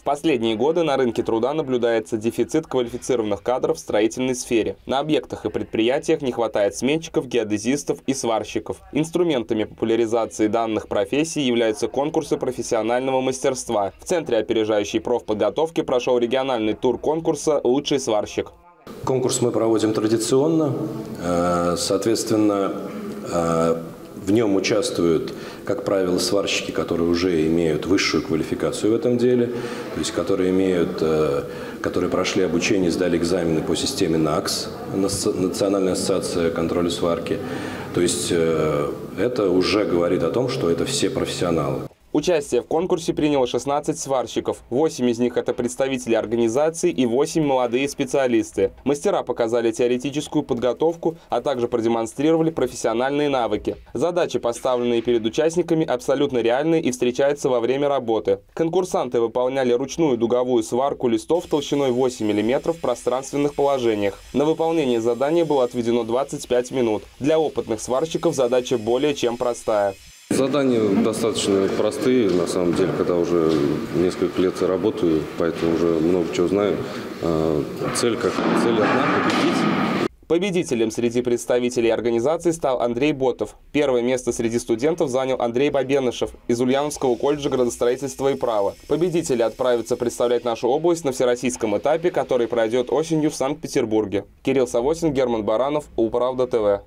В последние годы на рынке труда наблюдается дефицит квалифицированных кадров в строительной сфере. На объектах и предприятиях не хватает сменщиков, геодезистов и сварщиков. Инструментами популяризации данных профессий являются конкурсы профессионального мастерства. В Центре опережающей профподготовки прошел региональный тур конкурса «Лучший сварщик». Конкурс мы проводим традиционно. Э, соответственно, э, в нем участвуют, как правило, сварщики, которые уже имеют высшую квалификацию в этом деле, то есть которые имеют, э, которые прошли обучение, сдали экзамены по системе НАКС, Национальная ассоциация контроля сварки. То есть это уже говорит о том, что это все профессионалы. Участие в конкурсе приняло 16 сварщиков. 8 из них – это представители организации и 8 – молодые специалисты. Мастера показали теоретическую подготовку, а также продемонстрировали профессиональные навыки. Задачи, поставленные перед участниками, абсолютно реальные и встречаются во время работы. Конкурсанты выполняли ручную дуговую сварку листов толщиной 8 мм в пространственных положениях. На выполнение задания было отведено 25 минут. Для опытных сварщиков задача более чем простая. Задания достаточно простые, на самом деле, когда уже несколько лет работаю, поэтому уже много чего знаю. А, цель как цель одна – победить. Победителем среди представителей организации стал Андрей Ботов. Первое место среди студентов занял Андрей Бабенышев из Ульяновского колледжа градостроительства и права. Победители отправятся представлять нашу область на всероссийском этапе, который пройдет осенью в Санкт-Петербурге. Кирилл Савосин, Герман Баранов, Управда ТВ.